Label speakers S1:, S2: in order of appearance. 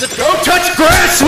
S1: Don't touch grass!